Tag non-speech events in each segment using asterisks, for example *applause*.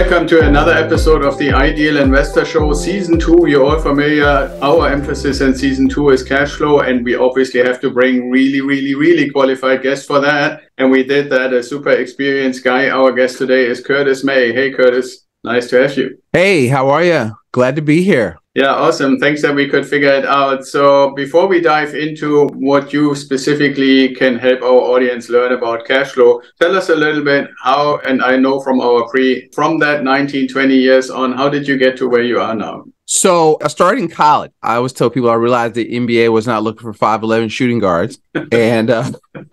welcome to another episode of the Ideal Investor Show, Season 2. You're all familiar. Our emphasis in Season 2 is cash flow, and we obviously have to bring really, really, really qualified guests for that. And we did that. A super experienced guy. Our guest today is Curtis May. Hey, Curtis. Nice to have you. Hey, how are you? Glad to be here. Yeah, awesome. Thanks that we could figure it out. So, before we dive into what you specifically can help our audience learn about cash flow, tell us a little bit how, and I know from our pre, from that 19, 20 years on, how did you get to where you are now? So I started in college. I always tell people I realized the NBA was not looking for 5'11 shooting guards. *laughs* And uh,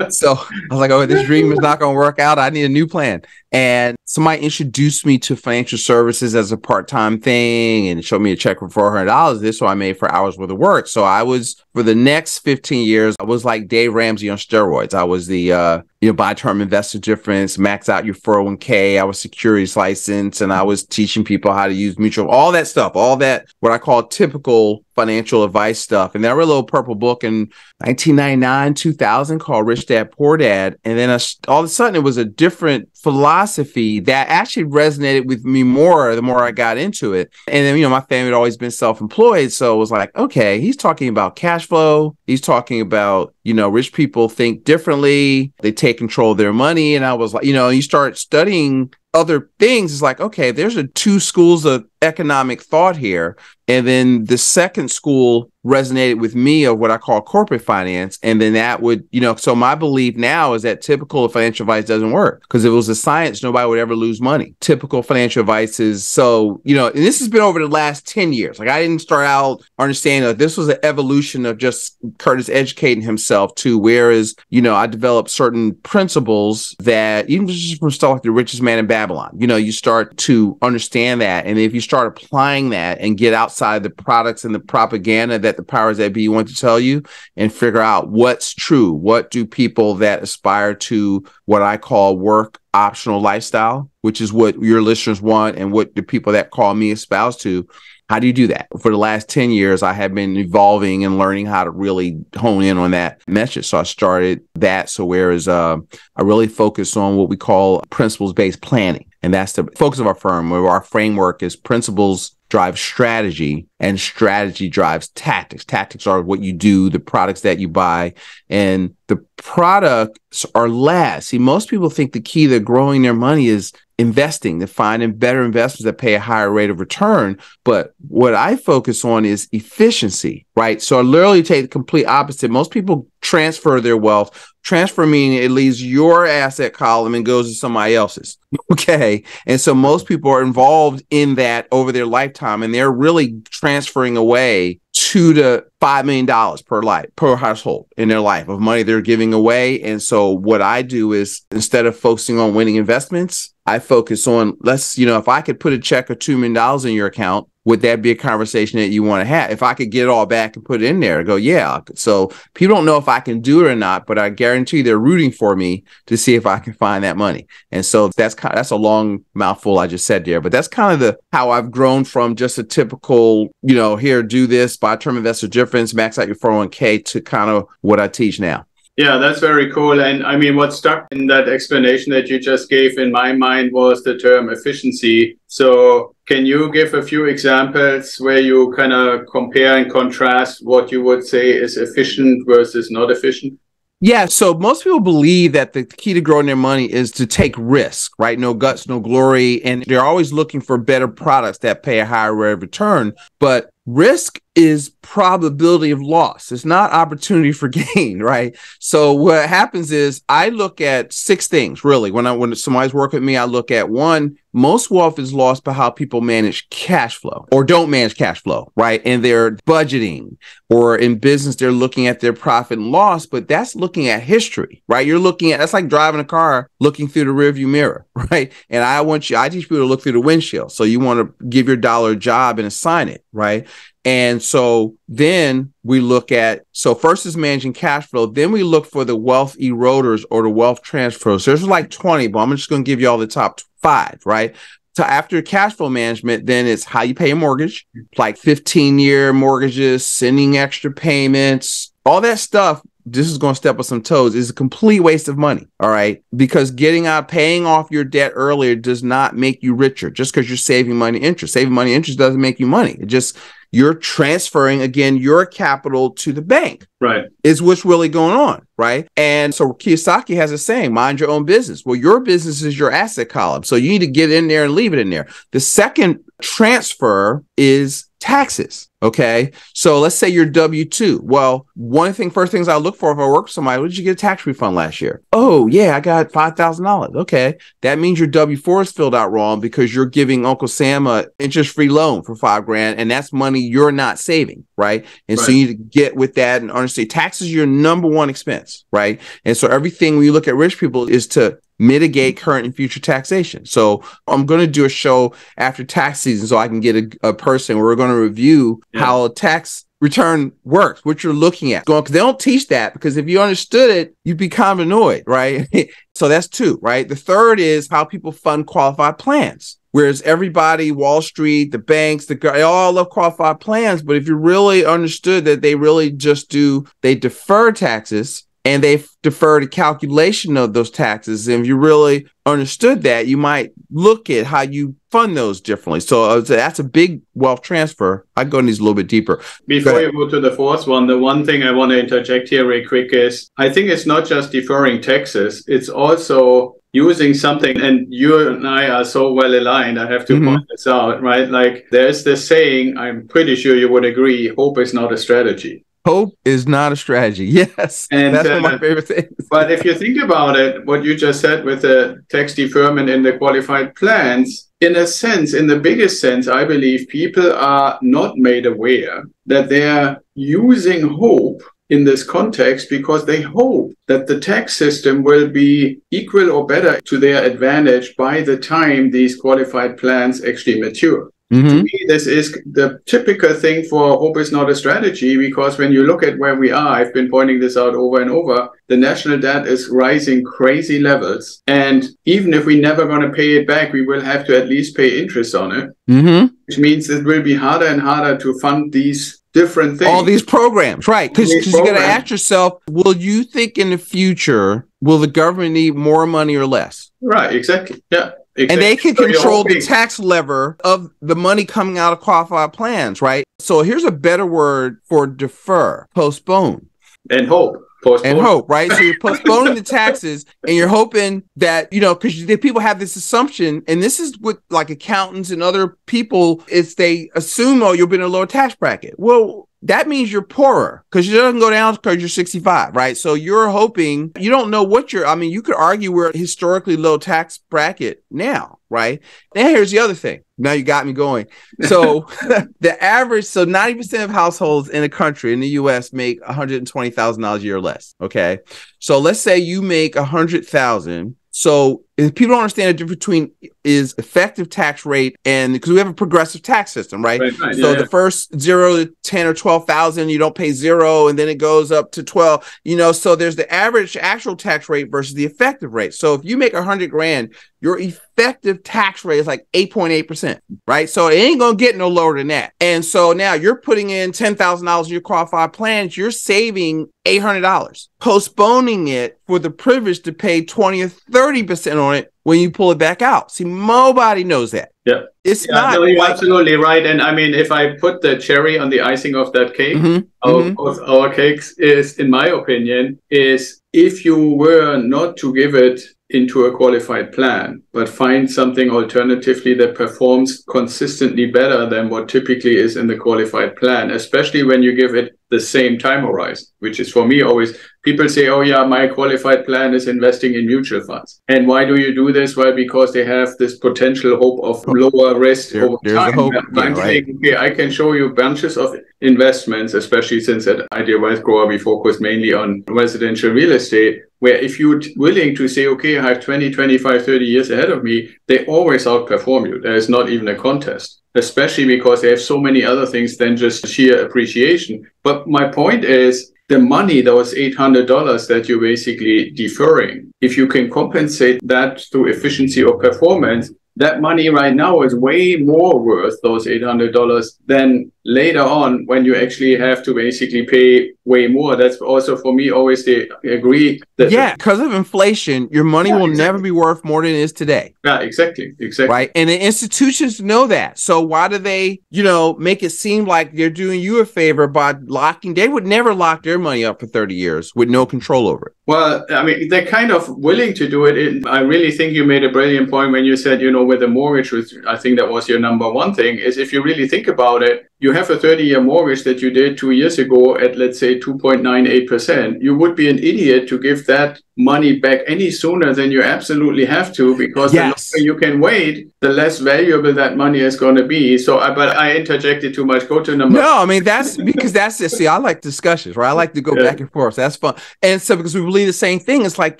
so I was like, oh, this dream is not going to work out. I need a new plan. And somebody introduced me to financial services as a part time thing and showed me a check for $400. This one I made for hours worth of work. So I was, for the next 15 years, I was like Dave Ramsey on steroids. I was the, uh, you know, buy term investor difference, max out your 401k. I was securities license and I was teaching people how to use mutual, all that stuff, all that, what I call typical financial advice stuff. And there were a little purple book in 1999, 2000 called Rich Dad Poor Dad. And then I, all of a sudden it was a different philosophy that actually resonated with me more the more I got into it. And then, you know, my family had always been self employed. So it was like, okay, he's talking about cash flow. He's talking about, you know, rich people think differently, they take control of their money. And I was like, you know, you start studying other things it's like okay there's a two schools of economic thought here and then the second school resonated with me of what I call corporate finance. And then that would, you know, so my belief now is that typical financial advice doesn't work because if it was a science, nobody would ever lose money. Typical financial advice is so, you know, and this has been over the last 10 years. Like I didn't start out understanding that this was an evolution of just Curtis educating himself to whereas, you know, I developed certain principles that even just from stuff like the richest man in Babylon, you know, you start to understand that. And if you start applying that and get outside the products and the propaganda that the powers that be want to tell you and figure out what's true. What do people that aspire to what I call work optional lifestyle, which is what your listeners want and what the people that call me espouse to, how do you do that? For the last 10 years, I have been evolving and learning how to really hone in on that message. So I started that. So whereas uh, I really focus on what we call principles based planning. And that's the focus of our firm, where our framework is principles drive strategy and strategy drives tactics. Tactics are what you do, the products that you buy, and the products are last. See, most people think the key to growing their money is investing, to finding better investments that pay a higher rate of return. But what I focus on is efficiency, right? So I literally take the complete opposite. Most people transfer their wealth. Transfer meaning it leaves your asset column and goes to somebody else's. *laughs* Okay. And so most people are involved in that over their lifetime and they're really transferring away two to five million dollars per life per household in their life of money they're giving away. And so what I do is instead of focusing on winning investments, I focus on let's, you know, if I could put a check of two million dollars in your account, would that be a conversation that you want to have? If I could get it all back and put it in there, go, yeah. So people don't know if I can do it or not, but I guarantee they're rooting for me to see if I can find that money. And so that's kind of, that's a long mouthful I just said there, but that's kind of the how I've grown from just a typical, you know, here do this, buy term investor difference, max out your 401k to kind of what I teach now. Yeah, that's very cool. And I mean, what stuck in that explanation that you just gave in my mind was the term efficiency. So, can you give a few examples where you kind of compare and contrast what you would say is efficient versus not efficient? Yeah, so most people believe that the key to growing their money is to take risk, right? No guts, no glory. And they're always looking for better products that pay a higher rate of return. But risk is probability of loss. It's not opportunity for *laughs* gain, right? So what happens is I look at six things really. When I when somebody's working with me, I look at one, most wealth is lost by how people manage cash flow or don't manage cash flow, right? And they're budgeting or in business, they're looking at their profit and loss, but that's looking at history, right? You're looking at that's like driving a car looking through the rearview mirror, *laughs* right? And I want you, I teach people to look through the windshield. So you want to give your dollar a job and assign it, right? And so then we look at so first is managing cash flow, then we look for the wealth eroders or the wealth transfers. There's like 20, but I'm just going to give you all the top five, right? So after cash flow management, then it's how you pay a mortgage, like 15 year mortgages, sending extra payments, all that stuff this is going to step on some toes, is a complete waste of money. All right. Because getting out, paying off your debt earlier does not make you richer just because you're saving money interest. Saving money interest doesn't make you money. It just you're transferring again your capital to the bank. Right. Is what's really going on. Right. And so Kiyosaki has a saying, mind your own business. Well, your business is your asset column. So you need to get in there and leave it in there. The second transfer is taxes. Okay. So let's say you're W 2. Well, one thing, first things I look for if I work with somebody, what did you get a tax refund last year? Oh, yeah, I got $5,000. Okay. That means your W 4 is filled out wrong because you're giving Uncle Sam a interest free loan for five grand, and that's money you're not saving. Right. And right. so you need to get with that and understand taxes your number one expense. Right. And so everything when you look at rich people is to mitigate current and future taxation. So I'm going to do a show after tax season so I can get a, a person where we're going to review yeah. how a tax return works, what you're looking at. Going because they don't teach that because if you understood it, you'd be kind of annoyed, right? *laughs* so that's two, right? The third is how people fund qualified plans. Whereas everybody, Wall Street, the banks, the they all love qualified plans, but if you really understood that they really just do, they defer taxes and they defer the calculation of those taxes. And if you really understood that, you might look at how you fund those differently. So uh, that's a big wealth transfer. I go into these a little bit deeper. Before you go to the fourth one, the one thing I want to interject here, real quick, is I think it's not just deferring taxes; it's also using something and you and I are so well aligned I have to mm-hmm. point this out right like there's this saying I'm pretty sure you would agree hope is not a strategy Hope is not a strategy. *laughs* Yes. And that's uh, one of my uh, favorite things. but if you think about it, what you just said with the tax deferment in the qualified plans, in a sense, in the biggest sense, I believe people are not made aware that they're using hope in this context because they hope that the tax system will be equal or better to their advantage by the time these qualified plans actually mature. Mm-hmm. To me, this is the typical thing for hope is not a strategy because when you look at where we are, I've been pointing this out over and over, the national debt is rising crazy levels. And even if we're never going to pay it back, we will have to at least pay interest on it, mm-hmm. which means it will be harder and harder to fund these different things. All these programs, right? Because you got to ask yourself, will you think in the future, will the government need more money or less? Right, exactly. Yeah. Exactly. And they can so control the tax lever of the money coming out of qualified plans, right? So here's a better word for defer, postpone. And hope. Postpone. And hope, right? So you're postponing the taxes and you're hoping that, you know, because people have this assumption, and this is what like accountants and other people, is they assume, oh, you'll be in a lower tax bracket. Well, that means you're poorer because it doesn't go down because you're 65, right? So you're hoping you don't know what you're. I mean, you could argue we're historically low tax bracket now, right? Now here's the other thing. Now you got me going. So *laughs* the average, so 90% of households in the country in the US make $120,000 a year or less. Okay. So let's say you make a hundred thousand. So if people don't understand the difference between is effective tax rate and because we have a progressive tax system, right? right, right so yeah, the yeah. first zero to ten or twelve thousand, you don't pay zero, and then it goes up to twelve. You know, so there's the average actual tax rate versus the effective rate. So if you make a hundred grand, your effective tax rate is like eight point eight percent, right? So it ain't gonna get no lower than that. And so now you're putting in ten thousand dollars in your qualified plans, you're saving eight hundred dollars, postponing it for the privilege to pay twenty or thirty percent on it when you pull it back out. See, nobody knows that. Yeah. It's yeah, not. No, you're like, absolutely right. And I mean, if I put the cherry on the icing of that cake, mm-hmm, of, mm-hmm. our cakes is, in my opinion, is if you were not to give it into a qualified plan, but find something alternatively that performs consistently better than what typically is in the qualified plan, especially when you give it the same time horizon, which is for me always people say, oh, yeah, my qualified plan is investing in mutual funds. And why do you do this? Well, because they have this potential hope of oh. lower risk there, over time. Hope, I'm yeah, saying, okay, I can show you bunches of investments, especially since at Ideal Wealth Grower we focus mainly on residential real estate where if you're willing to say, okay, I have 20, 25, 30 years ahead of me, they always outperform you. There is not even a contest, especially because they have so many other things than just sheer appreciation. But my point is, the money, that was $800 that you're basically deferring, if you can compensate that through efficiency or performance, that money right now is way more worth those $800 than later on when you actually have to basically pay way more. That's also for me always the agree that yeah, because of inflation, your money Yeah, will exactly. never be worth more than it is today. yeah, exactly, exactly. Right. And the institutions know that. So why do they, you know, make it seem like they're doing you a favor by locking they would never lock their money up for 30 years with no control over it. Well, I mean, they're kind of willing to do it. And I really think you made a brilliant point when you said, you know, with the mortgage, I think that was your number one thing, is if you really think about it, you have a 30 year mortgage that you did two years ago at, let's say, 2.98%. You would be an idiot to give that money back any sooner than you absolutely have to because Yes. the longer you can wait, the less valuable that money is going to be. So, I, but I interjected too much. Go to number No, I mean that's because that's it. See, I like discussions, right? I like to go Yeah. back and forth. That's fun. And so because we believe the same thing, it's like,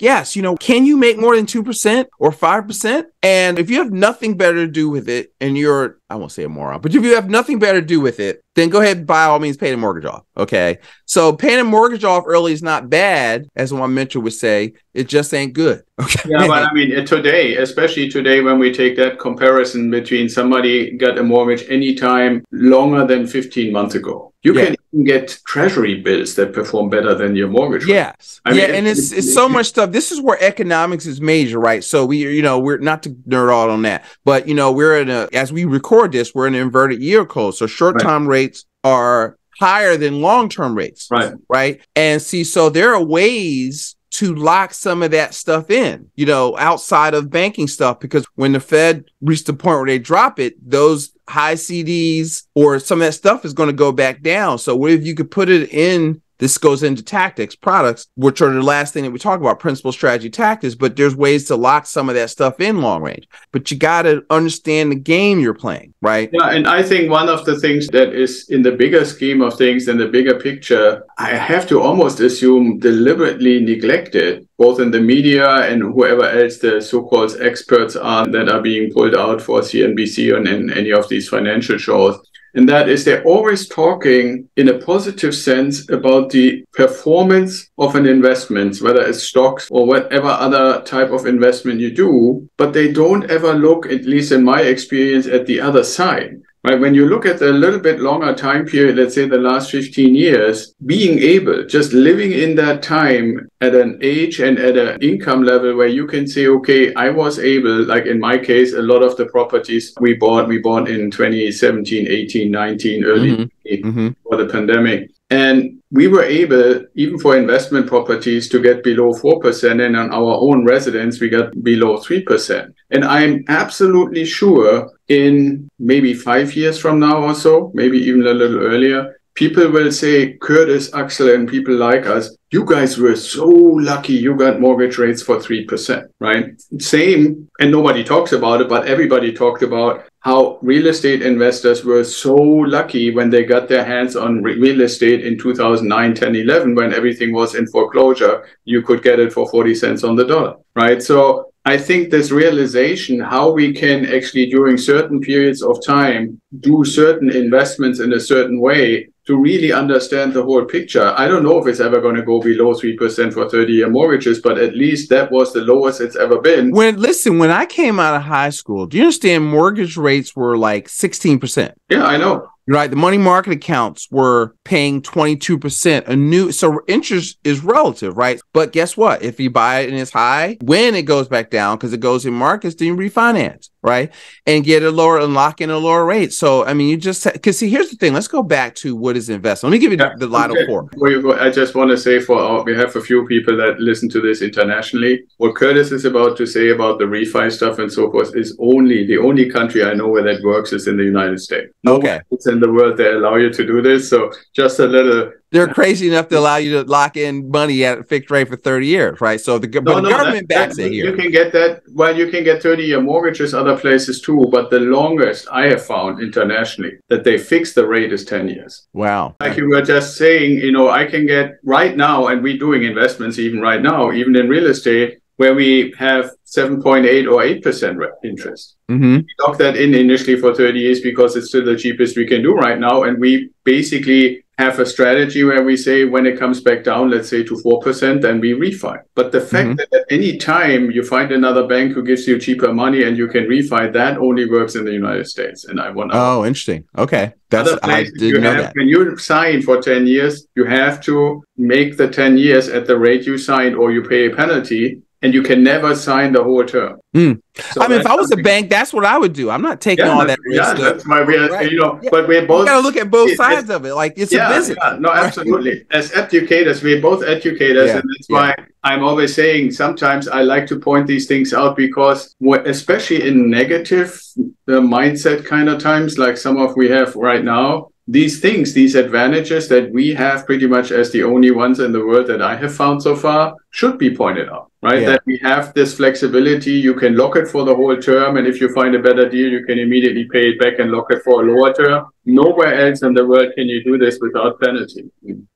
yes, you know, can you make more than two percent or five percent? And if you have nothing better to do with it, and you're I won't say a moron, but if you have nothing better to do with it, then go ahead and by all means pay the mortgage off. Okay. So paying a mortgage off early is not bad, as one mentor would say. It just ain't good. *laughs* Okay. Yeah, but I mean, today, especially today, when we take that comparison between somebody got a mortgage anytime longer than 15 months ago, you Yeah. can even get treasury bills that perform better than your mortgage. rate. Yes. I yeah, it- and it's it- it's so much stuff. This is where economics is major, right? So we, you know, we're not to nerd out on that, but you know, we're in a as we record this, we're in an inverted yield curve. So short term rates are higher than long term rates, Right. right? And see, so there are ways to lock some of that stuff in, you know, outside of banking stuff, because when the Fed reached the point where they drop it, those high CDs or some of that stuff is going to go back down. So what if you could put it in? This goes into tactics, products, which are the last thing that we talk about, principal strategy tactics, but there's ways to lock some of that stuff in long range. But you got to understand the game you're playing, right? Yeah, and I think one of the things that is in the bigger scheme of things, in the bigger picture, I have to almost assume deliberately neglected, both in the media and whoever else the so-called experts are that are being pulled out for CNBC and in any of these financial shows. And that is they're always talking in a positive sense about the performance of an investment, whether it's stocks or whatever other type of investment you do, but they don't ever look, at least in my experience, at the other side. Right? When you look at a little bit longer time period, let's say the last 15 years, being able, just living in that time at an age and at an income level where you can say, okay, I was able, like in my case, a lot of the properties we bought, we bought in 2017, 18, 19, early Mhm. Mm-hmm. for the pandemic. And we were able, even for investment properties, to get below 4%. And on our own residence, we got below 3%. And I'm absolutely sure in maybe five years from now or so, maybe even a little earlier, people will say, Curtis, Axel, and people like us, you guys were so lucky you got mortgage rates for 3%, right? Same, and nobody talks about it, but everybody talked about how real estate investors were so lucky when they got their hands on re- real estate in 2009, 10, 11, when everything was in foreclosure. You could get it for 40 cents on the dollar, right? So I think this realization how we can actually, during certain periods of time, do certain investments in a certain way to really understand the whole picture. I don't know if it's ever going to go below 3% for 30 year mortgages, but at least that was the lowest it's ever been. When listen, when I came out of high school, do you understand mortgage rates were like 16%? Yeah, I know. Right. The money market accounts were paying 22% a new so interest is relative, right? But guess what? If you buy it and it's high, when it goes back down because it goes in markets, then you refinance, right? And get a lower unlock and a lower rate. So I mean you just because see here's the thing. Let's go back to what is investment. Let me give you Yeah, the, Lotto okay. four. Before I just want to say for our, we have a few people that listen to this internationally. What Curtis is about to say about the refi stuff and so forth is only the only country I know where that works is in the United States. Okay. It's in the world that allow you to do this. So just a little. They're crazy enough to allow you to lock in money at a fixed rate for 30 years, right? So the, go- but the government that- backs that- it here. You can get that. Well, you can get 30 year mortgages other places too. But the longest I have found internationally that they fix the rate is 10 years. Wow. Like you were just saying, you know, I can get right now, and we're doing investments even right now, even in real estate. Where we have 7.8 or 8% interest. Mm-hmm. We lock that in initially for 30 years because it's still the cheapest we can do right now. And we basically have a strategy where we say when it comes back down, let's say to 4%, then we refi. But the fact Mhm. that at any time you find another bank who gives you cheaper money and you can refi, that only works in the United States. And I want to Oh, interesting. Okay. That's other I places didn't know have, that. when you sign for 10 years, you have to make the 10 years at the rate you signed or you pay a penalty and you can never sign the whole term. Hmm. So I mean, if I was a bank, that's what I would do. I'm not taking yeah, all that risk. yeah, of- that's why we are, Right. you know, Yeah. but we're you both gotta look at both sides of it. Like it's a business. yeah, no, right? absolutely. As educators, we're both educators, Yeah, and that's why I'm always saying sometimes I like to point these things out because, especially in negative the mindset kind of times, like some of we have right now, these things, these advantages that we have pretty much as the only ones in the world that I have found so far, should be pointed out. Right, Yeah. that we have this flexibility. You can lock it for the whole term, and if you find a better deal, you can immediately pay it back and lock it for a lower term. Nowhere else in the world can you do this without penalty.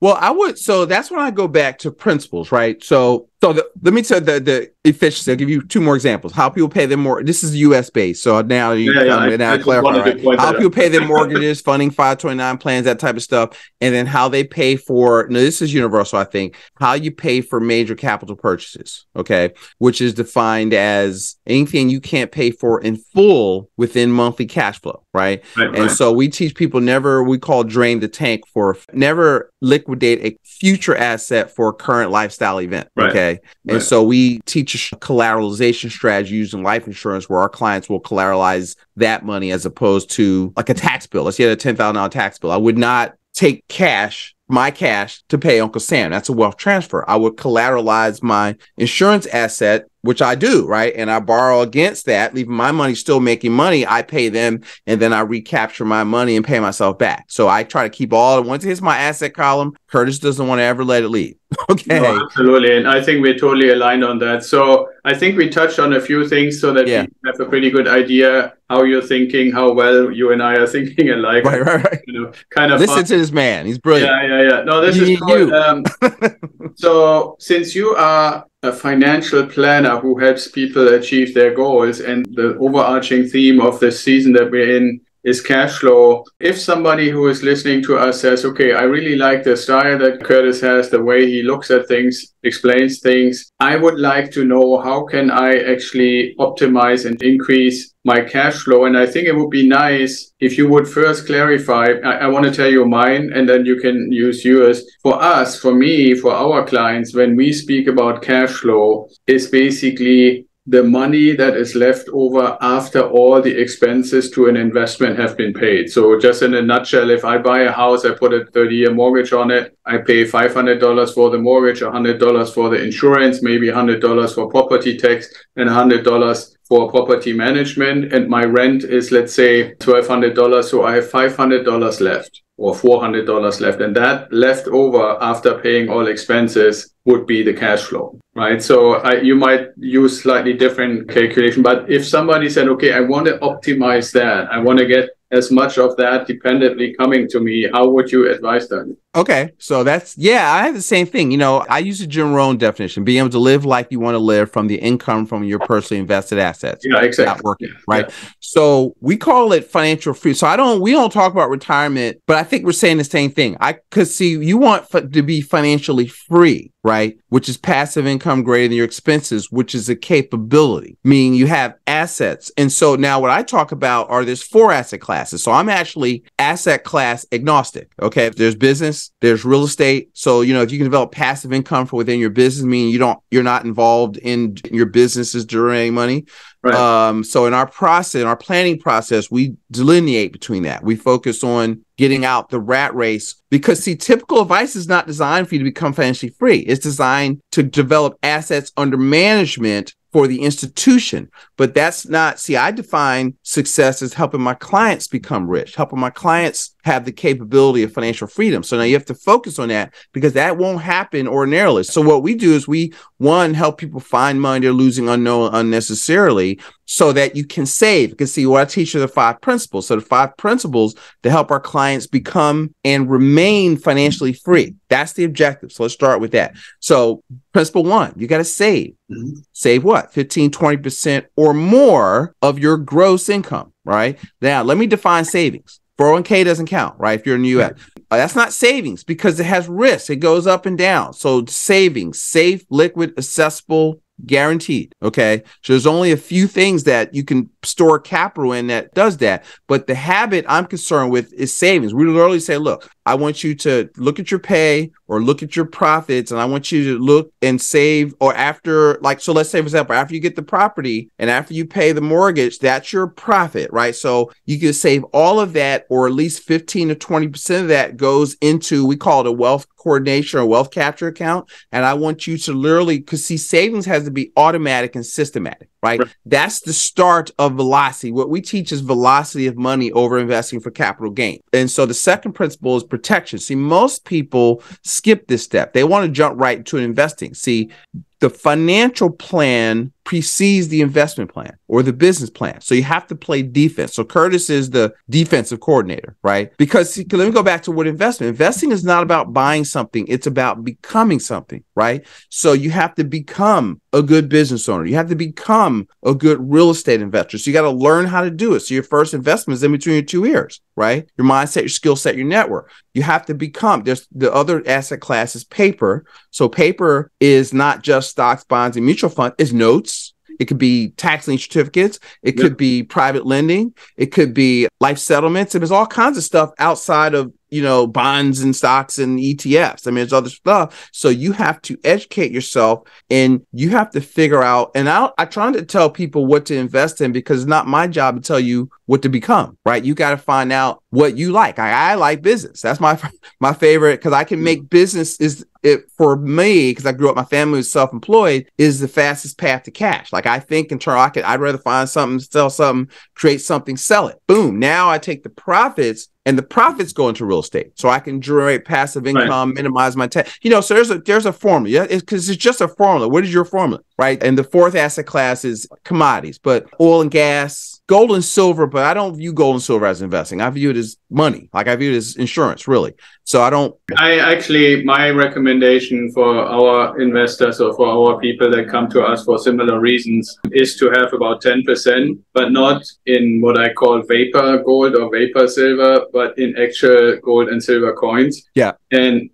Well, I would. So that's when I go back to principles, right? So, so the, let me tell the the efficiency. I'll give you two more examples. How people pay their more. This is U.S. based. So now you Yeah, yeah, I- now I clarify right? how people pay their mortgages, *laughs* funding 529 plans, that type of stuff, and then how they pay for. Now this is universal, I think. How you pay for major capital purchases, okay, which is defined as anything you can't pay for in full within monthly cash flow, right? Right, And right. so we teach people never, we call drain the tank for never liquidate a future asset for a current lifestyle event. Right. Okay. And so we teach a collateralization strategy using life insurance where our clients will collateralize that money as opposed to like a tax bill. Let's get a $10,000 tax bill. I would not take cash, my cash to pay Uncle Sam. That's a wealth transfer. I would collateralize my insurance asset, which I do, right? And I borrow against that, leaving my money still making money. I pay them and then I recapture my money and pay myself back. So I try to keep all once it hits my asset column, Curtis doesn't want to ever let it leave. *laughs* Okay. No, absolutely. And I think we're totally aligned on that. So I think we touched on a few things so that Yeah. we have a pretty good idea how you're thinking, how well you and I are thinking alike. Right, right, right. You know, kind of Listen fun. to this man. He's brilliant. Yeah, yeah, yeah. No, this You is cool. you. Um, *laughs* so since you are a financial planner who helps people achieve their goals and the overarching theme of this season that we're in is cash flow. If somebody who is listening to us says, okay, I really like the style that Curtis has, the way he looks at things, explains things, I would like to know how can I actually optimize and increase my cash flow. And I think it would be nice if you would first clarify. I, I want to tell you mine, and then you can use yours. For us, for me, for our clients, when we speak about cash flow, is basically the money that is left over after all the expenses to an investment have been paid. So just in a nutshell, if I buy a house, I put a 30 year mortgage on it. I pay $500 for the mortgage, $100 for the insurance, maybe $100 for property tax and $100 for property management. And my rent is, let's say, $1,200. So I have $500 left or $400 left. And that left over after paying all expenses would be the cash flow, right? So I, you might use slightly different calculation, but if somebody said, okay, I want to optimize that, I want to get as much of that dependently coming to me, how would you advise them? Okay, so that's yeah, I have the same thing. You know, I use the Jim Rohn definition: being able to live like you want to live from the income from your personally invested assets. Yeah, exactly. Not working, right? So we call it financial free. So I don't, we don't talk about retirement, but I think we're saying the same thing. I could see you want f- to be financially free, right? Which is passive income greater than your expenses, which is a capability, meaning you have assets. And so now what I talk about are there's four asset classes. So I'm actually asset class agnostic. Okay. There's business, there's real estate. So, you know, if you can develop passive income for within your business, meaning you don't, you're not involved in your businesses generating money. Right. Um, so in our process, in our planning process, we delineate between that. We focus on getting out the rat race because see, typical advice is not designed for you to become financially free. It's designed to develop assets under management for the institution. But that's not, see, I define success as helping my clients become rich, helping my clients have the capability of financial freedom. So now you have to focus on that because that won't happen ordinarily. So what we do is we one help people find money they're losing unknown unnecessarily so that you can save. You can see what I teach you the five principles. So the five principles to help our clients become and remain financially free. That's the objective. So let's start with that. So principle one, you got to save. Mm-hmm. Save what? 15, 20% or more of your gross income, right? Now, let me define savings. 401k doesn't count, right? If you're in the US. Uh, that's not savings because it has risk. It goes up and down. So savings, safe, liquid, accessible, guaranteed. Okay. So there's only a few things that you can store capital in that does that. But the habit I'm concerned with is savings. We literally say, look, I want you to look at your pay or look at your profits, and I want you to look and save. Or after, like, so let's say, for example, after you get the property and after you pay the mortgage, that's your profit, right? So you can save all of that, or at least 15 to 20% of that goes into, we call it a wealth coordination or wealth capture account. And I want you to literally, because see, savings has to be automatic and systematic right? right? That's the start of velocity. What we teach is velocity of money over investing for capital gain. And so the second principle is protection. See, most people skip this step. They want to jump right to investing. See, the financial plan precedes the investment plan or the business plan. So you have to play defense. So Curtis is the defensive coordinator, right? Because let me go back to what investment. Investing is not about buying something, it's about becoming something, right? So you have to become a good business owner. You have to become a good real estate investor. So you got to learn how to do it. So your first investment is in between your two ears, right? Your mindset, your skill set, your network. You have to become. There's the other asset class is paper. So paper is not just stocks, bonds, and mutual fund. It's notes. It could be tax lien certificates. It yep. could be private lending. It could be life settlements. And there's all kinds of stuff outside of you know, bonds and stocks and ETFs. I mean, there's other stuff. So you have to educate yourself and you have to figure out. And I, I try to tell people what to invest in because it's not my job to tell you what to become, right? You got to find out what you like. I, I like business. That's my *laughs* my favorite because I can make mm-hmm. business is it for me because I grew up. My family was self employed. Is the fastest path to cash. Like I think in turn, I could. I'd rather find something, sell something, create something, sell it. Boom. Now I take the profits and the profits go into real estate so i can generate passive income right. minimize my tax you know so there's a there's a formula because it's, it's, just a formula what is your formula right and the fourth asset class is commodities but oil and gas gold and silver but i don't view gold and silver as investing i view it as money like i view it as insurance really so i don't i actually my recommendation for our investors or for our people that come to us for similar reasons is to have about 10% but not in what i call vapor gold or vapor silver but in actual gold and silver coins. Yeah. And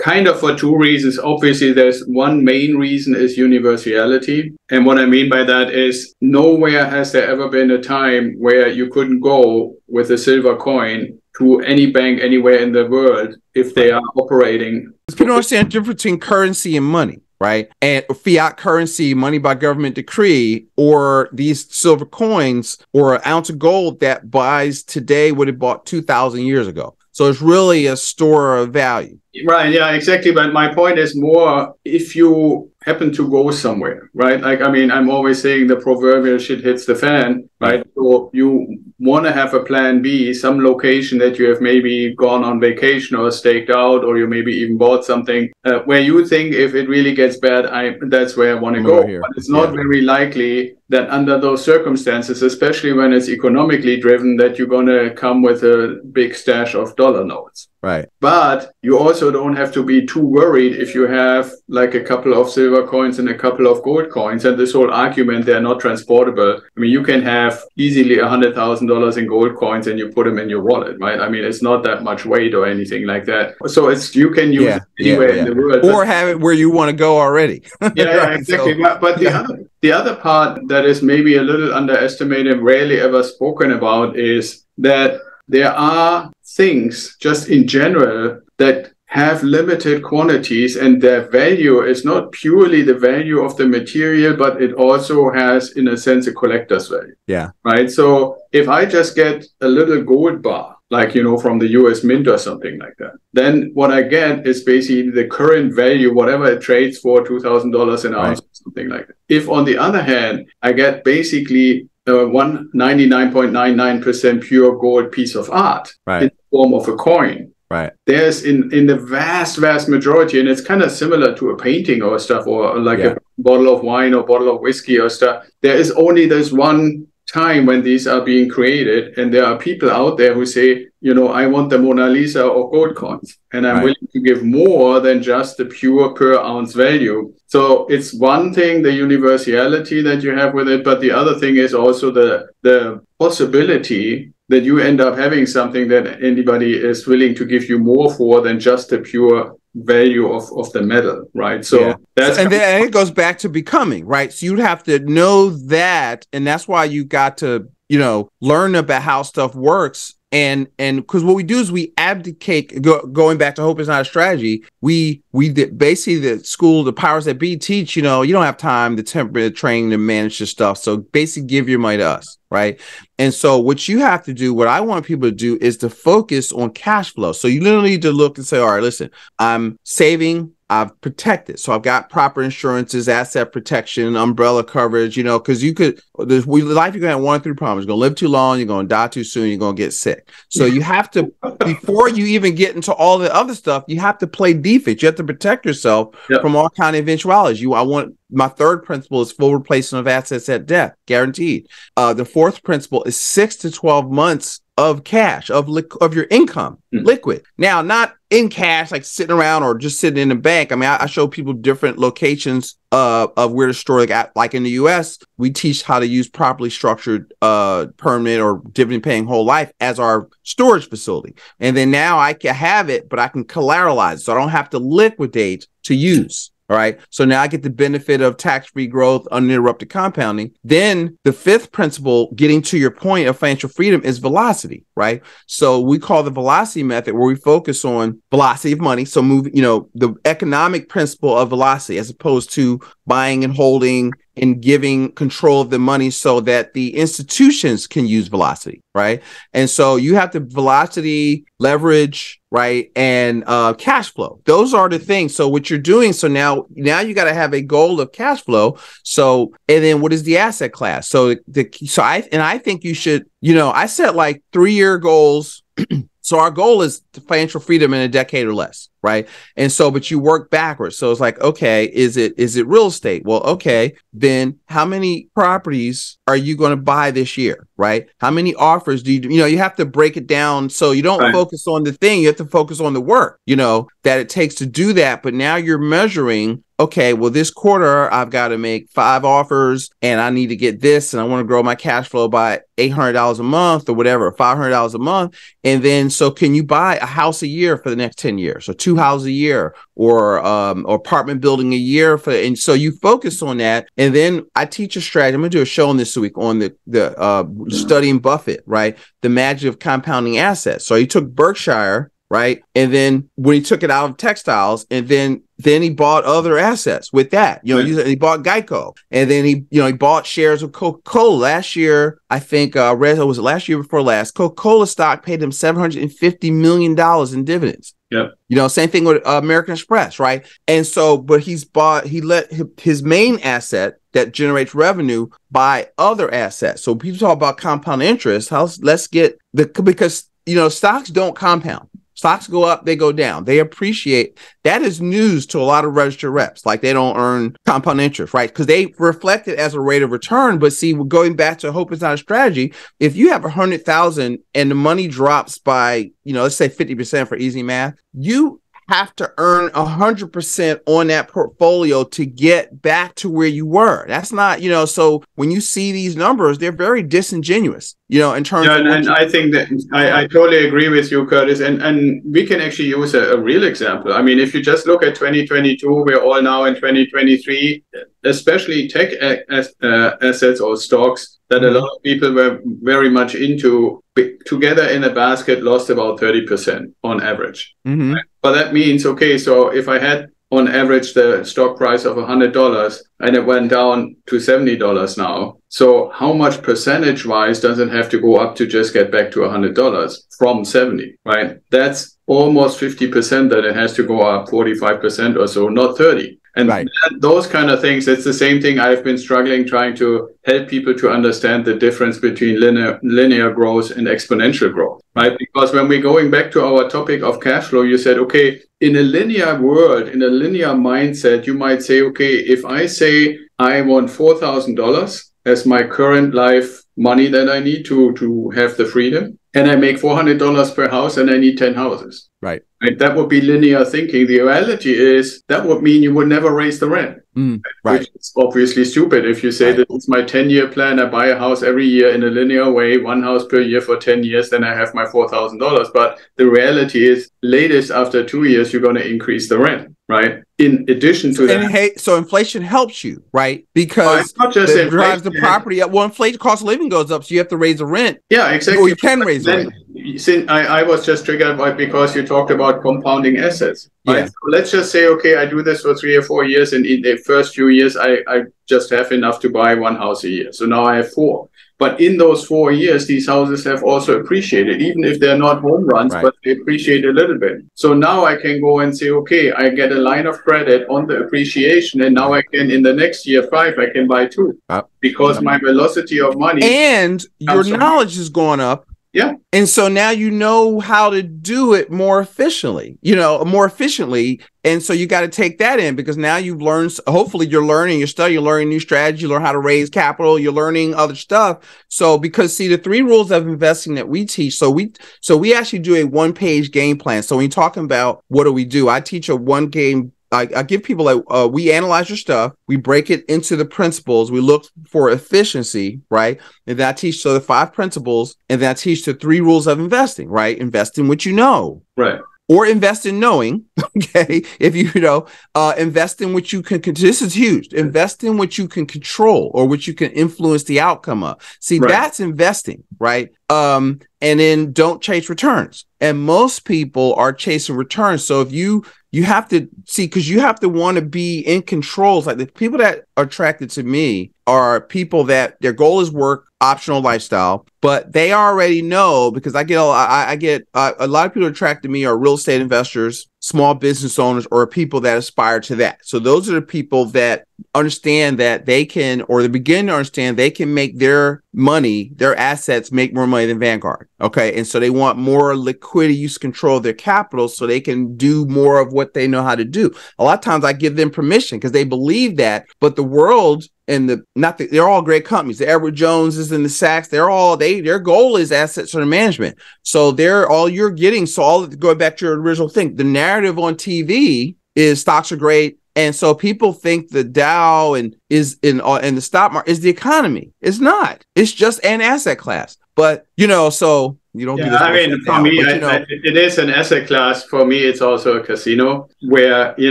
kind of for two reasons. Obviously, there's one main reason is universality. And what I mean by that is nowhere has there ever been a time where you couldn't go with a silver coin to any bank anywhere in the world if they are operating. Don't understand the difference between currency and money right? And fiat currency, money by government decree, or these silver coins or an ounce of gold that buys today what it bought 2,000 years ago. So it's really a store of value. Right. Yeah, exactly. But my point is more if you happen to go somewhere, right? Like, I mean, I'm always saying the proverbial shit hits the fan, right? So you want to have a plan B, some location that you have maybe gone on vacation or staked out, or you maybe even bought something uh, where you think if it really gets bad, I that's where I want to go. But it's not yeah. very likely that under those circumstances, especially when it's economically driven, that you're going to come with a big stash of dollar notes. Right. But you also don't have to be too worried if you have like a couple of silver coins and a couple of gold coins. And this whole argument they're not transportable. I mean, you can have easily a hundred thousand dollars in gold coins and you put them in your wallet, right? I mean, it's not that much weight or anything like that. So it's you can use yeah, it anywhere yeah, yeah. in the world, or have it where you want to go already. *laughs* yeah, right, exactly. So, but, but the other the other part that is maybe a little underestimated, rarely ever spoken about, is that there are things just in general that have limited quantities and their value is not purely the value of the material but it also has in a sense a collector's value. Yeah. Right? So if i just get a little gold bar like you know from the us mint or something like that then what i get is basically the current value whatever it trades for $2000 an ounce right. or something like that if on the other hand i get basically a 199.99% pure gold piece of art right in the form of a coin. Right. There's in in the vast vast majority, and it's kind of similar to a painting or stuff, or like Yeah. a bottle of wine or bottle of whiskey or stuff. There is only this one time when these are being created, and there are people out there who say, you know, I want the Mona Lisa or gold coins, and I'm Right. willing to give more than just the pure per ounce value. So it's one thing, the universality that you have with it, but the other thing is also the the possibility that you end up having something that anybody is willing to give you more for than just the pure value of, of the metal, right? So Yeah. that's and then it goes back to becoming right so you'd have to know that and that's why you got to you know learn about how stuff works and and because what we do is we abdicate go, going back to hope is not a strategy we we did basically the school the powers that be teach you know you don't have time to temper training to manage this stuff. So basically give your money to us right? And so what you have to do what i want people to do is to focus on cash flow. So you literally need to look and say all right listen i'm saving I've protected. So I've got proper insurances, asset protection, umbrella coverage, you know, because you could, there's we, life, you're going to have one or three problems. You're going to live too long, you're going to die too soon, you're going to get sick. So you have to, before you even get into all the other stuff, you have to play defense. You have to protect yourself Yep. from all kind of eventualities. You, I want, my third principle is full replacement of assets at death, guaranteed. Uh, the fourth principle is six to 12 months of cash, of, li- of your income, Hmm. liquid. Now, not in cash, like sitting around or just sitting in the bank. I mean, I, I show people different locations uh, of where to store. Like, at, like in the U.S., we teach how to use properly structured uh, permanent or dividend paying whole life as our storage facility. And then now I can have it, but I can collateralize, so I don't have to liquidate to use. All right. So now I get the benefit of tax free growth, uninterrupted compounding. Then the fifth principle, getting to your point of financial freedom, is velocity, right? So we call the velocity method where we focus on velocity of money. So move, you know, the economic principle of velocity as opposed to buying and holding and giving control of the money so that the institutions can use velocity, right? And so you have to velocity, leverage, right, and uh, cash flow. Those are the things. So what you're doing, so now now you got to have a goal of cash flow. So and then what is the asset class? So the so I and I think you should, you know, I set like three year goals. *clears throat* So our goal is financial freedom in a decade or less, right? And so, but you work backwards. So it's like, okay, is it is it real estate? Well, okay, then how many properties are you going to buy this year, right? How many offers do you you know? You have to break it down so you don't Right. focus on the thing. You have to focus on the work, you know, that it takes to do that. But now you're measuring. Okay, well, this quarter I've got to make five offers, and I need to get this, and I want to grow my cash flow by eight hundred dollars a month or whatever, five hundred dollars a month and then, so can you buy a house a year for the next 10 years or two houses a year or, um, or apartment building a year for, and so you focus on that. And then I teach a strategy. I'm going to do a show on this week on the, the, uh, studying Buffett, right? The magic of compounding assets. So he took Berkshire, right? And then when he took it out of textiles and then then he bought other assets with that. You know, Right. he- he bought Geico, and then he, you know, he bought shares of Coca Cola last year. I think uh, Red was it last year before last. Coca Cola stock paid him seven hundred and fifty million dollars in dividends. Yep. You know, same thing with uh, American Express, right? And so, but he's bought. He let his main asset that generates revenue buy other assets. So people talk about compound interest. How let's get the because you know stocks don't compound. Stocks go up, they go down. They appreciate. That is news to a lot of registered reps. Like they don't earn compound interest, right? Because they reflect it as a rate of return. But see, we're going back to hope is not a strategy. If you have a hundred thousand and the money drops by, you know, let's say fifty percent for easy math, you have to earn a hundred percent on that portfolio to get back to where you were. That's not, you know, so when you see these numbers, they're very disingenuous, you know, in terms Yeah, of and, and I think that I, I totally agree with you, Curtis. And and we can actually use a, a real example. I mean, if you just look at 2022, we're all now in 2023, especially tech as, uh, assets or stocks that a lot of people were very much into together in a basket lost about 30% on average. Mhm. But that means, okay, so if I had on average the stock price of $100 and it went down to $70 now. So how much percentage wise does it have to go up to just get back to $100 from 70, right? That's almost 50% that it has to go up 45% or so, not 30. And Right. that- those kind of things, it's the same thing I've been struggling trying to help people to understand the difference between linear, linear growth and exponential growth, right? Because when we're going back to our topic of cash flow, you said, okay, in a linear world, in a linear mindset, you might say, okay, if I say I want $4,000 as my current life money that I need to, to have the freedom, and I make $400 per house and I need 10 houses. Right. Right. That would be linear thinking. The reality is that would mean you would never raise the rent. Mm, right. Which is obviously stupid. If you say Right. this is my 10 year plan, I buy a house every year in a linear way, one house per year for 10 years, then I have my $4,000. But the reality is, latest after two years, you're going to increase the rent, right? In addition to And that, hey, so inflation helps you, right? Because just it drives the property up. Well, inflation cost of living goes up, so you have to raise the rent. Yeah, exactly. Or you can raise the Then, rent. since I, I was just triggered by because you talked about compounding assets. Right? Yeah. So let's just say, okay, I do this for three or four years, and in the first few years, I, I just have enough to buy one house a year. So now I have four. But in those four years, these houses have also appreciated, even if they're not home runs, Right. but they appreciate a little bit. So now I can go and say, okay, I get a line of credit on the appreciation, and now I can, in the next year five, I can buy two Uh, because my velocity of money. and your Absolutely. knowledge is going up. Yeah. And so now you know how to do it more efficiently, you know, more efficiently. And so you got to take that in because now you've learned, hopefully you're learning, you're studying, you're learning new strategy, you learn how to raise capital, you're learning other stuff. So because see the three rules of investing that we teach, so we, so we actually do a one page game plan. So when you're talking about what do we do, I teach a one game I, I give people like uh, we analyze your stuff, we break it into the principles, we look for efficiency, right? And then I teach so the five principles, and then I teach the three rules of investing, right? Invest in what you know, right. or invest in knowing. *laughs* Okay, if you, you know, uh, invest in what you can. This is huge. Invest in what you can control or what you can influence the outcome of. See, Right. that's investing, right? Um, and then don't chase returns. And most people are chasing returns. So if you you have to see because you have to want to be in controls like the people that are attracted to me are people that their goal is work optional lifestyle, but they already know because I get a, I, I get uh, a lot of people attracted to me are real estate investors, small business owners, or people that aspire to that. So those are the people that understand that they can, or they begin to understand they can make their money, their assets make more money than Vanguard. Okay. And so they want more liquidity, use control of their capital so they can do more of what they know how to do. A lot of times I give them permission because they believe that, but the world and the not the, they're all great companies. The Edward Joneses and the Sachs, they're all they their goal is assets under management. So they're all you're getting. So all going back to your original thing, the narrative on TV is stocks are great. And so people think the Dow and is in uh, and the stock market is the economy. It's not. It's just an asset class. But you know, so you don't. do Yeah, this I mean, for now, me, but, I, know, I, it is an asset class. For me, it's also a casino where, you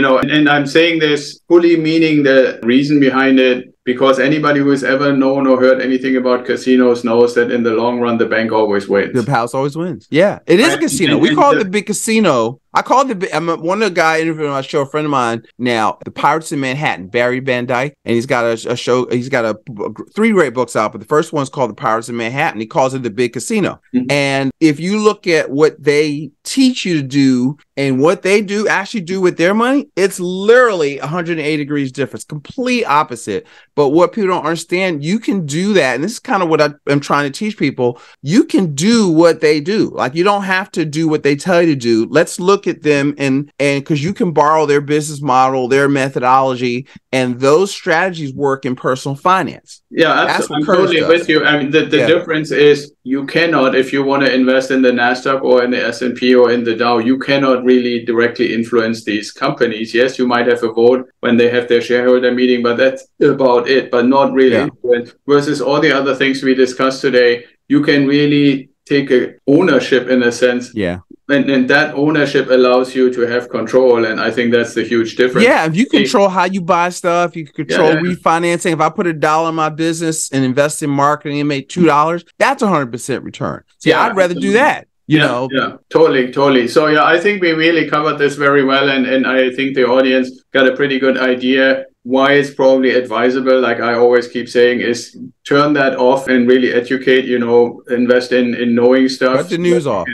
know, and, and I'm saying this fully meaning the reason behind it because anybody who has ever known or heard anything about casinos knows that in the long run, the bank always wins. The house always wins. Yeah, it is a casino. We call it the big casino. I called the. I'm a- one of the guy interviewing my show, a friend of mine now, the Pirates in Manhattan, Barry Van Dyke, and he's got a, a show. He's got a, three great books out, but the first one's called The Pirates in Manhattan. He calls it the big casino. Mhm. And if you look at what they teach you to do and what they do actually do with their money, it's literally 180 degrees difference, complete opposite. But what people don't understand, you can do that. And this is kind of what I'm trying to teach people. You can do what they do. Like you don't have to do what they tell you to do. Let's look at them and and because you can borrow their business model, their methodology, and those strategies work in personal finance. Yeah, absolutely. I'm totally does. with you. I mean, the, the Yeah. difference is you cannot, if you want to invest in the Nasdaq or in the S and P or in the Dow, you cannot really directly influence these companies. Yes, you might have a vote when they have their shareholder meeting, but that's about it. But not really Yeah. influence. Versus all the other things we discussed today, you can really take a ownership in a sense, Yeah. And, and that ownership allows you to have control. And I think that's the huge difference. Yeah, if you control how you buy stuff, you control Yeah. refinancing. If I put a dollar in my business and invest in marketing and make two dollars, that's a hundred percent return. See, Yeah, I'd rather do that. You yeah, know, yeah totally totally so yeah i think we really covered this very well and and i think the audience got a pretty good idea why it's probably advisable like i always keep saying is turn that off and really educate, you know, invest in, in knowing stuff. Cut the news off.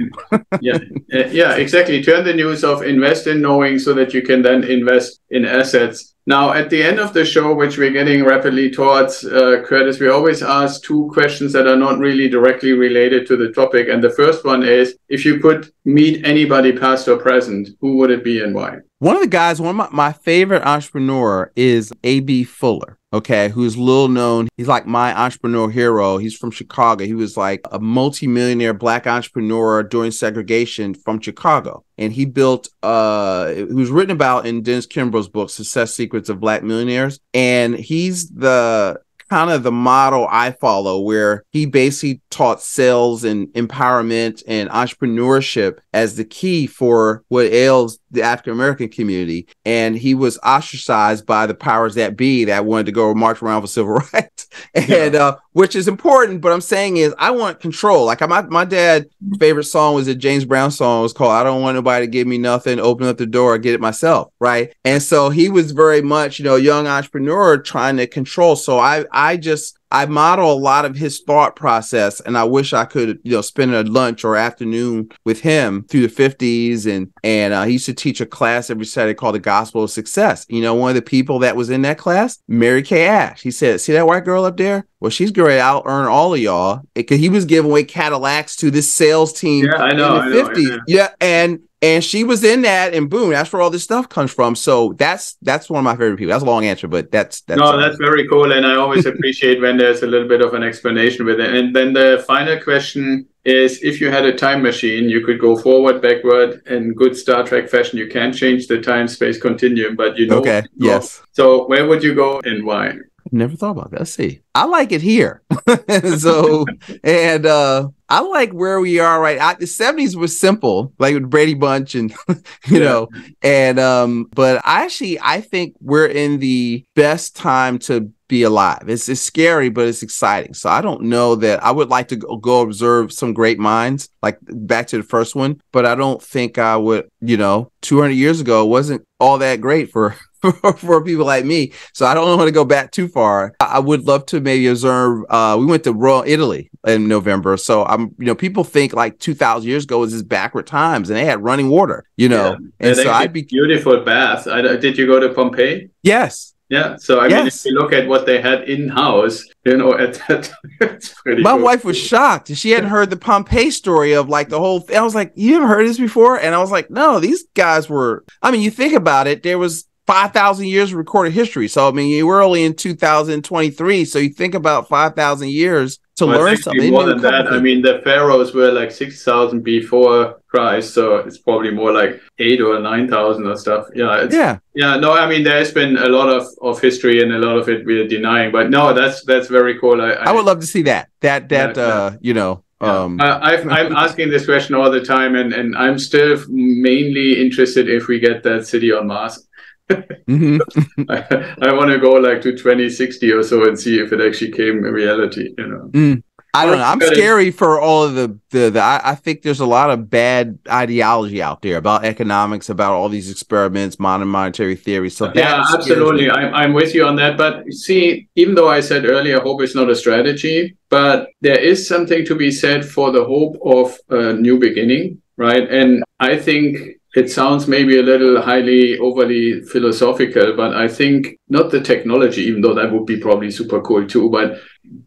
yeah, yeah, exactly. Turn the news off, invest in knowing so that you can then invest in assets now, at the end of the show, which we're getting rapidly towards, uh, Curtis, we always ask two questions that are not really directly related to the topic. And the first one is if you could meet anybody, past or present, who would it be and why? One of the guys, one of my, my favorite entrepreneur is S.B. Fuller okay, who's little known. He's like my entrepreneur hero. He's from Chicago. He was like a multimillionaire black entrepreneur during segregation from Chicago. And he built uh it was written about in Dennis Kimbro's book, Success Secrets of Black Millionaires. And he's the kind of the model I follow, where he basically taught sales and empowerment and entrepreneurship as the key for what ails the African American community. And he was ostracized by the powers that be that wanted to go march around for civil *laughs* rights, and yeah. uh, which is important. But I'm saying is, I want control. Like my my dad' favorite song was a James Brown song. It was called "I Don't Want Nobody to Give Me Nothing." Open up the door, I get it myself, right? And so he was very much, you know, young entrepreneur trying to control. So I I just I model a lot of his thought process, and I wish I could, you know, spend a lunch or afternoon with him through the fifties. And and uh, he used to teach a class every Saturday called the Gospel of Success. You know, one of the people that was in that class, Mary Kay Ash. He said, "See that white girl up there? Well, she's going to out earn all of y'all because he was giving away Cadillacs to this sales team yeah, I know, in the fifties. Yeah, and and she was in that, and boom, that's where all this stuff comes from. So that's that's one of my favorite people. That's a long answer, but that's that's no, that's very cool, and I always appreciate when there's a little bit of an explanation with it. And then the final question is: If you had a time machine, you could go forward, backward, in good Star Trek fashion. You can't change the time space continuum, but you know. Okay. Yes. So where would you go and why? Never thought about that. Let's see. I like it here. *laughs* so, and uh I like where we are right. I, the 70s was simple, like with Brady Bunch and *laughs* you yeah. know, and um, but I actually I think we're in the best time to be alive. It's it's scary, but it's exciting. So I don't know that I would like to go, go observe some great minds, like back to the first one, but I don't think I would, you know, 200 years ago wasn't all that great for *laughs* for, people like me. So I don't want to go back too far. I, would love to maybe observe. Uh, we went to Rome, Italy in November. So I'm, you know, people think like 2000 years ago was this backward times and they had running water, you know. Yeah. And, so I'd be beautiful baths. I, did you go to Pompeii? Yes. Yeah. So I yes. mean, if you look at what they had in house, you know, at that *laughs* time, My cool. wife was shocked. She hadn't heard the Pompeii story of like the whole. I was like, "You haven't heard this before?" And I was like, "No, these guys were." I mean, you think about it. There was 5,000 years of recorded history. So, I mean, we're only in 2023. So, you think about 5,000 years to well, learn something. More than that. I mean, the pharaohs were like 6,000 before Christ. So, it's probably more like eight or 9,000 or stuff. Yeah. yeah. Yeah. No, I mean, there's been a lot of, of history and a lot of it we're denying. But no, that's that's very cool. I, I, I would love to see that. That, that, yeah, uh, yeah. you know, yeah. Um, I, am asking this question all the time, and, and I'm still mainly interested if we get that city on Mars mm-hmm. *laughs* I, I want to go like to 2060 or so and see if it actually came a reality. You know. Mm. I don't know. I'm scary for all of the the, the I, I, think there's a lot of bad ideology out there about economics, about all these experiments, modern monetary theory. So yeah, absolutely, I'm I'm with you on that. But see, even though I said earlier, hope is not a strategy, but there is something to be said for the hope of a new beginning, right? And I think it sounds maybe a little highly overly philosophical, but I think not the technology, even though that would be probably super cool too, but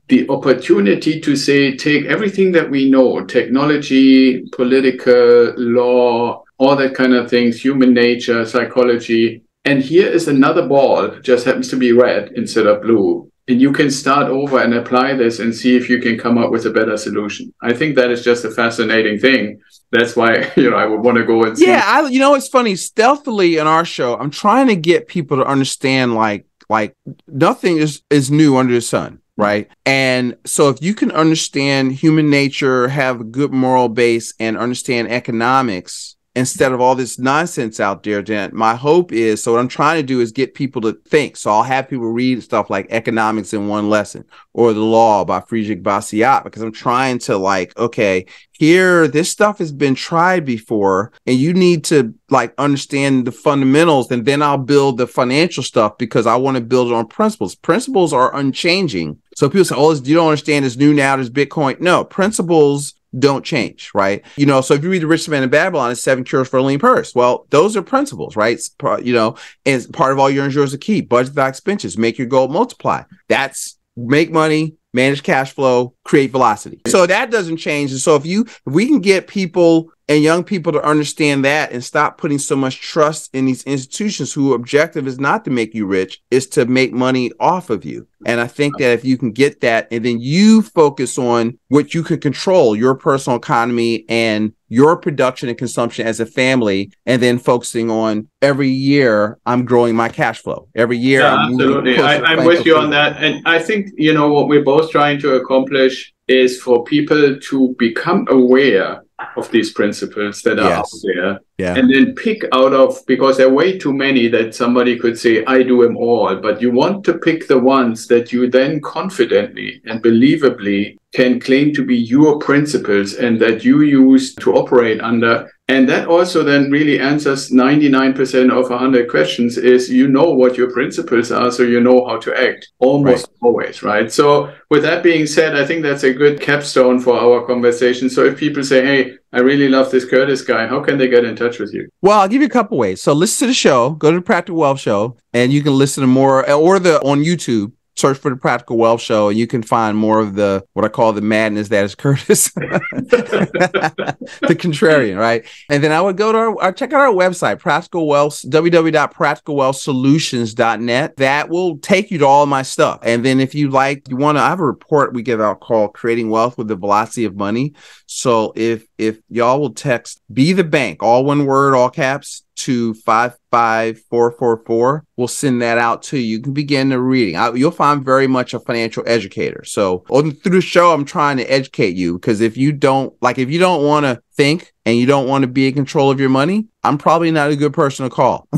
the opportunity to say, take everything that we know, technology, political, law, all that kind of things, human nature, psychology, and here is another ball, just happens to be red instead of blue. And you can start over and apply this and see if you can come up with a better solution. I think that is just a fascinating thing that's why *laughs* you know I would want to go and see. Yeah, I you know it's funny. Stealthily in our show, I'm trying to get people to understand like like nothing is is new under the sun, right? And so if you can understand human nature, have a good moral base, and understand economics, instead of all this nonsense out there, Dan. My hope is so what I'm trying to do is get people to think. So I'll have people read stuff like economics in one lesson or the law by Friedrich Bastiat because I'm trying to like, okay, here this stuff has been tried before and you need to like understand the fundamentals and then I'll build the financial stuff because I want to build on principles. Principles are unchanging. So people say, oh, you don't understand. It's new now. There's Bitcoin. No, principles don't change, right? You know, so if you read The Richest Man in Babylon, it's seven cures for a lean purse. Well, those are principles, right? You know, and part of all your is key. Budget the expenses, make your goal multiply. That's make money, manage cash flow, create velocity. So that doesn't change. And so if you if we can get people and young people to understand that and stop putting so much trust in these institutions whose objective is not to make you rich, is to make money off of you. And I think that if you can get that and then you focus on what you can control, your personal economy and your production and consumption as a family, and then focusing on every year, I'm growing my cash flow. Every year, yeah, absolutely. I, am with you on that. And I think, you know, what we're both trying to accomplish is for people to become aware of these principles that are yes. out there yeah. and then pick out of because there are way too many that somebody could say i do them all but you want to pick the ones that you then confidently and believably can claim to be your principles and that you use to operate under and that also then really answers 99% of 100 questions is you know what your principles are, so you know how to act almost right. always, right? So with that being said, I think that's a good capstone for our conversation. So if people say, hey, I really love this Curtis guy, how can they get in touch with you? Well, I'll give you a couple ways. So listen to the show, go to the Practical Wealth Show, and you can listen to more or the on YouTube search for the Practical Wealth Show, and you can find more of the what I call the madness that is Curtis, *laughs* the contrarian, right? And then I would go to our, uh, check out our website, Practical Wealth, www.practicalwealthsolutions.net. That will take you to all my stuff. And then if you like, you want to, I have a report we give out called Creating Wealth with the Velocity of Money. So if if y'all will text "Be the Bank," all one word, all caps, to 55444. We'll send that out to you. You can begin the reading. I, you'll find very much a financial educator. So on, through the show, I'm trying to educate you because if you don't like, if you don't want to think and you don't want to be in control of your money, I'm probably not a good person to call. *laughs*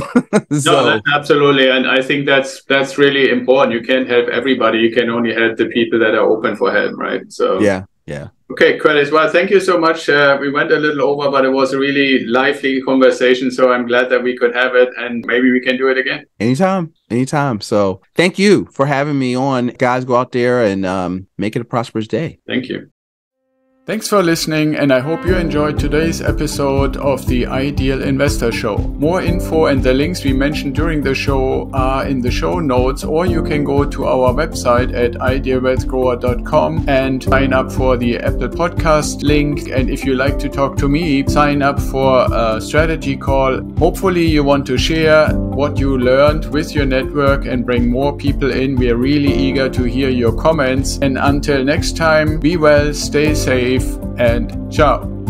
so, no, absolutely, and I think that's that's really important. You can't help everybody. You can only help the people that are open for help, right? So yeah, yeah. Okay, Curtis. Well, thank you so much. Uh, we went a little over, but it was a really lively conversation. So I'm glad that we could have it, and maybe we can do it again. Anytime, anytime. So thank you for having me on. Guys, go out there and um, make it a prosperous day. Thank you. Thanks for listening, and I hope you enjoyed today's episode of the Ideal Investor Show. More info and the links we mentioned during the show are in the show notes, or you can go to our website at idealwealthgrower.com and sign up for the Apple Podcast link. And if you like to talk to me, sign up for a strategy call. Hopefully, you want to share what you learned with your network and bring more people in. We are really eager to hear your comments. And until next time, be well, stay safe safe, and ciao.